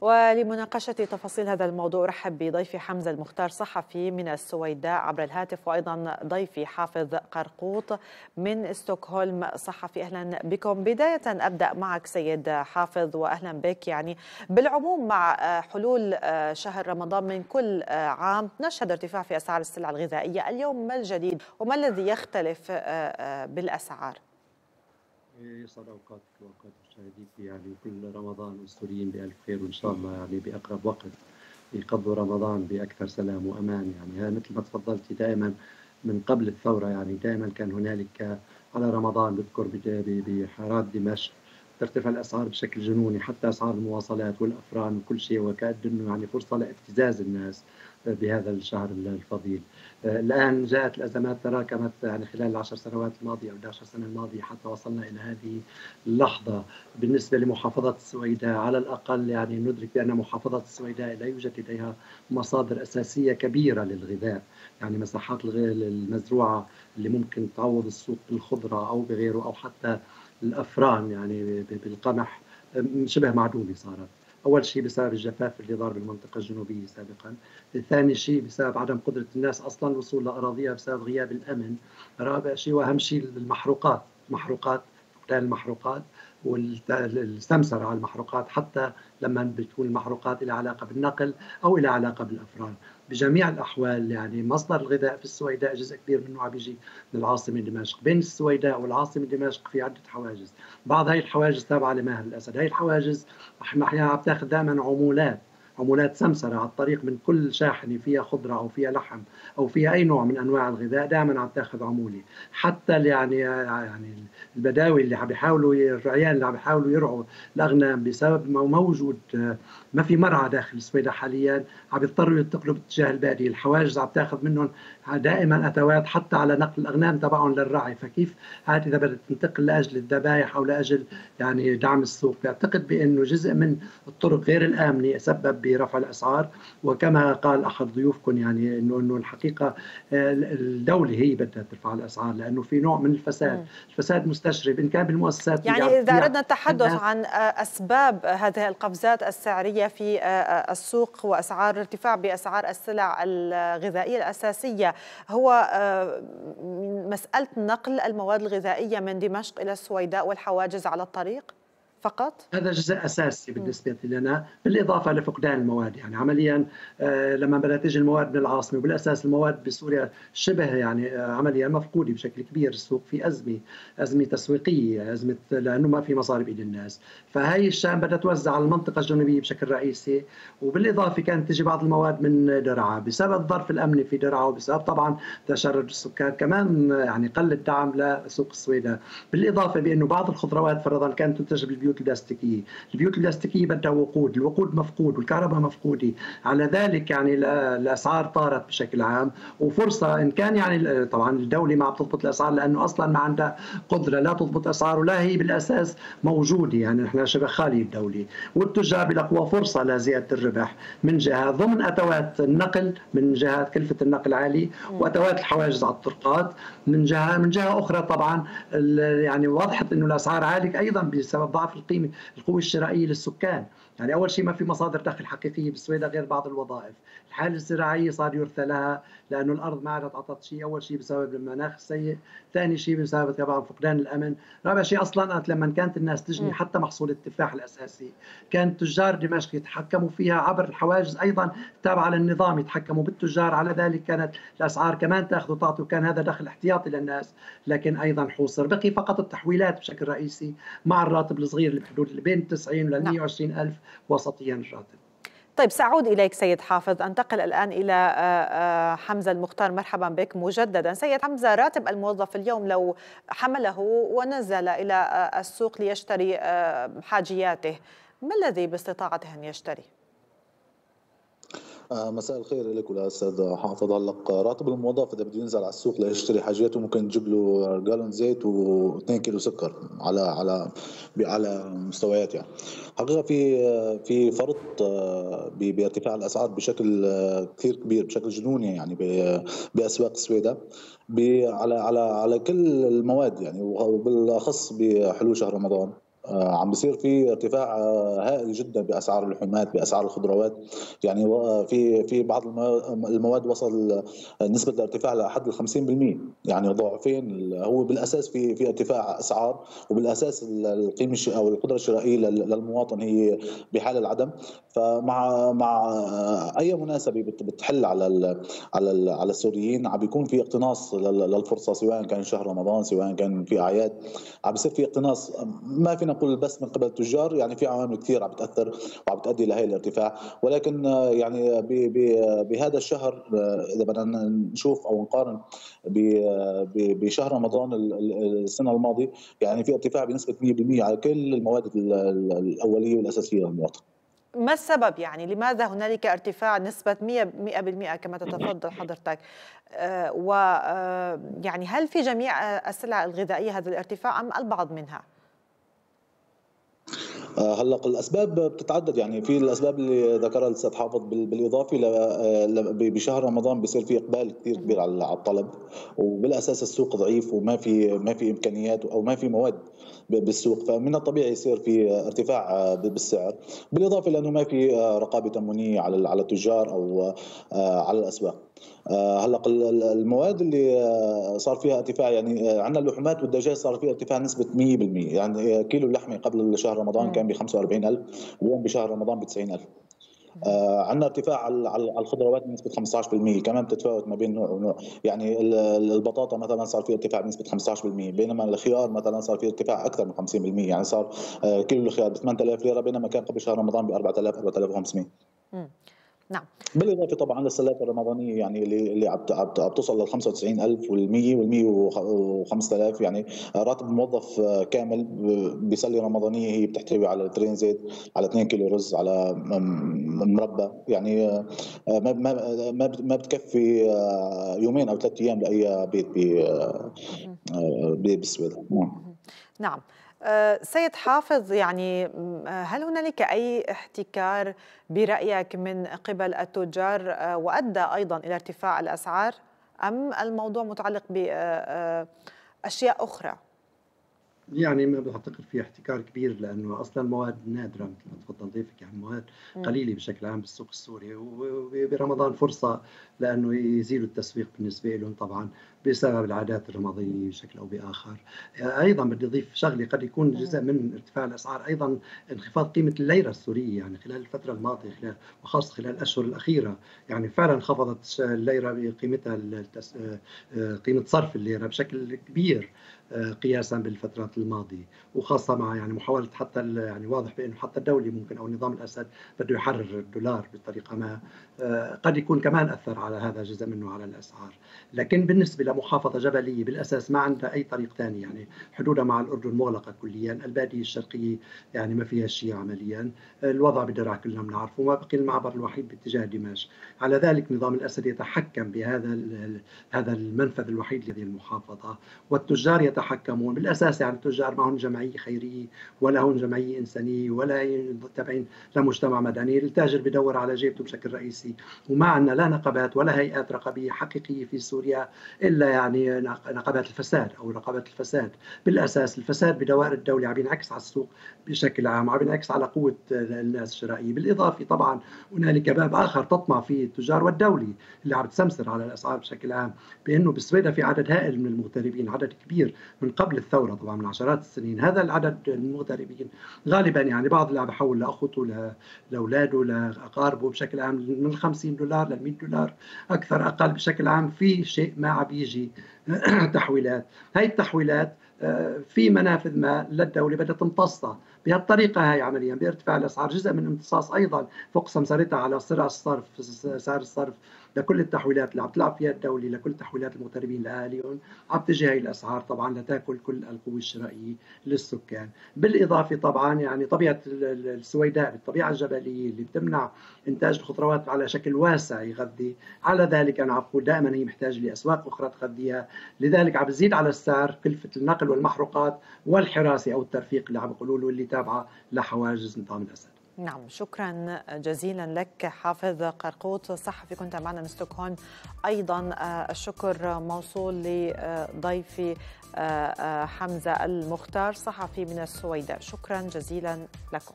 ولمناقشة تفاصيل هذا الموضوع أرحب بضيفي حمزة المختار صحفي من السويداء عبر الهاتف وأيضا ضيفي حافظ قرقوط من ستوكهولم صحفي. أهلا بكم. بداية أبدأ معك سيد حافظ وأهلا بك. يعني بالعموم مع حلول شهر رمضان من كل عام نشهد ارتفاع في أسعار السلع الغذائية. اليوم ما الجديد وما الذي يختلف بالأسعار؟ يسعد اوقاتك واوقات مشاهديك يعني كل رمضان والسوريين بألف خير وإن شاء الله يعني بأقرب وقت يقضوا رمضان بأكثر سلام وأمان يعني. مثل ما تفضلتي دائما من قبل الثورة يعني دائما كان هنالك على رمضان بذكر بحارات دمشق ترتفع الأسعار بشكل جنوني حتى أسعار المواصلات والأفران وكل شيء وكاد إنه يعني فرصة لابتزاز الناس بهذا الشهر الفضيل. الآن جاءت الأزمات تراكمت يعني خلال العشر سنوات الماضية أو 11 سنة الماضية حتى وصلنا إلى هذه اللحظة. بالنسبة لمحافظة السويداء على الأقل يعني ندرك بأن محافظة السويداء لا يوجد لديها مصادر أساسية كبيرة للغذاء. يعني مساحات المزروعة اللي ممكن تعوض السوق بالخضرة أو بغيره أو حتى الأفران يعني بالقمح شبه معدومة صارت. أول شيء بسبب الجفاف اللي ضار بالمنطقة الجنوبية سابقا، ثاني شيء بسبب عدم قدرة الناس أصلا الوصول لأراضيها بسبب غياب الأمن، رابع شيء وأهم شيء المحروقات، محروقات المحروقات والسمسرة على المحروقات حتى لما بتكون المحروقات لها علاقة بالنقل أو لها علاقة بالأفران. بجميع الأحوال يعني مصدر الغذاء في السويداء جزء كبير منه عم بيجي من العاصمة دمشق. بين السويداء والعاصمة دمشق في عدة حواجز. بعض هاي الحواجز تابعة لماهر الأسد. هاي الحواجز أحيانا عم تأخذ دائما عمولات. عمولات سمسرة على الطريق من كل شاحنة فيها خضرة أو فيها لحم أو فيها أي نوع من أنواع الغذاء دائما عم تأخذ عمولة. حتى يعني يعني البداوي اللي عم بيحاولوا الرعيان اللي عم بيحاولوا يرعوا الأغنام بسبب ما موجود ما في مرعى داخل السويدة حاليا عم يضطروا ينتقلوا باتجاه البادية. الحواجز عم تأخذ منهم دائما أتوات حتى على نقل الأغنام تبعهم للرعي. فكيف هذه إذا بدها تنتقل لأجل الذبائح أو لأجل يعني دعم السوق؟ بعتقد بأنه جزء من الطرق غير الآمنة سبب برفع الأسعار وكما قال احد ضيوفكم يعني انه إنه الحقيقة الدولة هي بدها ترفع الأسعار لأنه في نوع من الفساد، م. الفساد مستشرب إن كان بالمؤسسات يعني إذا أردنا التحدث عن أسباب هذه القفزات السعرية في السوق وأسعار ارتفاع بأسعار السلع الغذائية الأساسية هو مسألة نقل المواد الغذائية من دمشق إلى السويداء والحواجز على الطريق؟ فقط؟ هذا جزء أساسي بالنسبة لنا بالإضافة لفقدان المواد. يعني عمليا آه لما بدات تجي المواد من العاصمة وبالأساس المواد بسوريا شبه يعني آه عمليا مفقودة بشكل كبير. السوق في أزمة أزمة تسويقية أزمة لأنه ما في مصاري بايد الناس. فهي الشام بدها توزع على المنطقة الجنوبية بشكل رئيسي وبالإضافة كانت تجي بعض المواد من درعا. بسبب الظرف الامني في درعا وبسبب طبعا تشرد السكان كمان يعني قل الدعم لسوق السويداء بالإضافة بأنه بعض الخضروات فرضا كانت تنتج بالبيوت البيوت البلاستيكيه، البيوت البلاستيكيه بدها وقود، الوقود مفقود والكهرباء مفقودة، على ذلك يعني الأسعار طارت بشكل عام. وفرصة إن كان يعني طبعا الدولة ما عم تضبط الأسعار لأنه أصلا ما عندها قدرة لا تضبط أسعار ولا هي بالأساس موجودة. يعني نحن شبه خالي الدولة، والتجار بيلاقوها فرصة لزيادة الربح من جهة ضمن اتوات النقل من جهة كلفة النقل عالي واتوات الحواجز على الطرقات من جهه من جهة أخرى طبعا يعني وضحت إنه الأسعار عالية أيضا بسبب ضعف القيمة القوة الشرائية للسكان. يعني أول شيء ما في مصادر دخل حقيقية بالسويد غير بعض الوظائف. الحاله الزراعيه صار يرثى لها لأنه الأرض ما عادت عطت شيء. أول شيء بسبب المناخ السيء. ثاني شيء بسبب طبعا فقدان الأمن. رابع شيء أصلا لما كانت الناس تجني حتى محصول التفاح الأساسي. كان تجار دمشق يتحكموا فيها عبر الحواجز أيضا تابعة للنظام يتحكموا بالتجار. على ذلك كانت الأسعار كمان تأخذ وتعطي وكان هذا دخل احتياطي للناس. لكن أيضا حوصر. بقي فقط التحويلات بشكل رئيسي مع الراتب الصغير اللي بحدود بين 90 ل 120 ألف وسطيا الراتب طيب سأعود إليك سيد حافظ. أنتقل الآن إلى حمزة المختار. مرحبا بك مجددا. سيد حمزة راتب الموظف اليوم لو حمله ونزل إلى السوق ليشتري حاجياته ما الذي باستطاعته أن يشتري؟ مساء الخير لك ولاستاذ حافظ. هلق راتب الموظف إذا بده ينزل على السوق ليشتري حاجاته ممكن تجيب له جالون زيت و2 كيلو سكر على على على مستويات يعني. حقيقة في في فرط بارتفاع الأسعار بشكل كثير كبير بشكل جنوني يعني بأسواق السويداء على على على كل المواد يعني وبالأخص بحلول شهر رمضان. آه، عم بيصير في ارتفاع آه، هائل جدا بأسعار اللحومات بأسعار الخضروات. يعني في في بعض المواد وصل نسبة الارتفاع لحد ال 50% يعني ضعفين هو بالأساس في في ارتفاع أسعار وبالأساس القيمة أو القدرة الشرائية للمواطن هي بحال العدم. فمع مع أي مناسبة بتحل على على على السوريين عم بيكون في اقتناص للفرصة سواء كان شهر رمضان سواء كان في أعياد. عم بيصير في اقتناص ما فينا نقول بس من قبل التجار يعني في عوامل كثير عم بتاثر وعم بتؤدي لهي الارتفاع. ولكن يعني بهذا الشهر إذا بدنا نشوف أو نقارن بشهر رمضان السنة الماضية يعني في ارتفاع بنسبة 100% على كل المواد الأولية والأساسية للمواطن. ما السبب يعني؟ لماذا هنالك ارتفاع نسبة 100% كما تتفضل حضرتك؟ آه، و آه، يعني هل في جميع السلع الغذائية هذا الارتفاع أم البعض منها؟ آه، هلا الأسباب بتتعدد يعني في الأسباب اللي ذكرها الأستاذ حافظ بالإضافة بشهر رمضان بيصير في إقبال كثير كبير على الطلب وبالأساس السوق ضعيف وما في ما في إمكانيات أو ما في مواد بالسوق فمن الطبيعي يصير في ارتفاع بالسعر. بالإضافة لأنه ما في رقابة تموينيه على على التجار أو على الأسواق. آه، هلا المواد اللي آه، صار فيها ارتفاع يعني آه، عندنا اللحومات والدجاج صار فيها ارتفاع نسبة 100% يعني كيلو اللحمة قبل شهر رمضان كان ب 45000 واليوم بشهر رمضان ب 90000 آه عندنا ارتفاع على الخضروات بنسبة 15% كمان بتتفاوت ما بين نوع ونوع. يعني البطاطا مثلا صار في ارتفاع بنسبة 15% بينما الخيار مثلا صار في ارتفاع أكثر من 50% يعني صار آه كيلو الخيار ب 8000 ليرة بينما كان قبل شهر رمضان ب 4000 4500 نعم. بالإضافة طبعا للسلات الرمضانية يعني اللي اللي عم توصل لل 95000 وال 100 وال 100 و 5000 يعني راتب الموظف كامل بيصلي رمضانية هي بتحتوي على لترين زيت على 2 كيلو رز على مربى يعني ما ما ما بتكفي يومين أو ثلاث أيام لأي بيت بالسويد نعم, نعم. آه، سيد حافظ يعني هل هنالك أي احتكار برأيك من قبل التجار آه، وأدى أيضا إلى ارتفاع الأسعار أم الموضوع متعلق بأشياء آه، أخرى؟ يعني ما بعتقد في احتكار كبير لأنه أصلا مواد نادرة مثل ما تفضل ضيفك يعني مواد قليلة بشكل عام بالسوق السوري وبرمضان فرصة لأنه يزيلوا التسويق بالنسبة لهم طبعا بسبب العادات الرمضانيه بشكل أو بآخر. أيضا بدي أضيف شغله قد يكون جزء من ارتفاع الأسعار. أيضا انخفاض قيمة الليرة السورية يعني خلال الفترة الماضية خلال وخاصة خلال الأشهر الأخيرة. يعني فعلا انخفضت الليرة بقيمتها قيمة صرف الليرة بشكل كبير قياسا بالفترات الماضية. وخاصة مع يعني محاولة حتى يعني واضح بأنه حتى الدولة ممكن أو نظام الأسد بده يحرر الدولار بطريقة ما آه، قد يكون كمان أثر على هذا جزء منه على الأسعار. لكن بالنسبة لمحافظة جبلية بالأساس ما عندها أي طريق ثاني يعني حدودها مع الأردن مغلقة كليا البادية الشرقية يعني ما فيها شيء عمليا الوضع بدرع كلنا بنعرفه وما بقي المعبر الوحيد باتجاه دمشق. على ذلك نظام الأسد يتحكم بهذا هذا المنفذ الوحيد لهذه المحافظة والتجار يتحكمون بالأساس يعني التجار ما هم جمعية خيرية ولا هم جمعية إنسانية ولا تابعين لمجتمع مدني التاجر بدور على جيبته بشكل رئيسي. وما عندنا لا نقابات ولا هيئات رقابية حقيقية في سوريا يعني نقابات الفساد أو رقابات الفساد. بالأساس الفساد بدوائر الدولة عم ينعكس على السوق بشكل عام عم ينعكس على قوة الناس الشرائية. بالإضافة طبعا هنالك باب آخر تطمع فيه التجار والدولة اللي عم تسمسر على الأسعار بشكل عام بأنه بالسويدة في عدد هائل من المغتربين عدد كبير من قبل الثورة طبعا من عشرات السنين. هذا العدد المغتربين غالبا يعني بعض اللي عم بحول لأخوته لأولاده لأقاربه بشكل عام من 50 دولار لل 100 دولار أكثر أقل بشكل عام في شيء ما عم تحويلات. هاي التحويلات في منافذ ما للدولة بدها تمتصها. بهالطريقة هاي عمليا بارتفاع الأسعار جزء من امتصاص أيضا فوق سمسرتها على سعر الصرف سعر الصرف لكل التحويلات اللي عم تلعب فيها الدولة لكل تحويلات المغتربين لاهاليهم عم تجي هي الأسعار طبعا لتأكل كل القوة الشرائية للسكان. بالإضافة طبعا يعني طبيعة السويداء الطبيعه الجبلية اللي بتمنع إنتاج الخضروات على شكل واسع يغذي. على ذلك أنا عم دائما هي محتاجة لأسواق أخرى تغذيها. لذلك عم بزيد على السعر كلفة النقل والمحروقات والحراسة أو الترفيق اللي عم بيقولوا له اللي تابعة لحواجز نظام الأسد. نعم شكرا جزيلا لك حافظ قرقوط صحفي كنت معنا من ستوكهولم. أيضا الشكر موصول لضيفي حمزة المختار صحفي من السويداء. شكرا جزيلا لكم.